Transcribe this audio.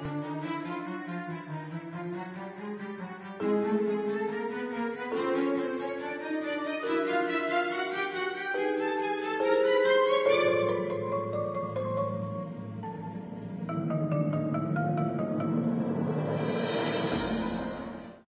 Música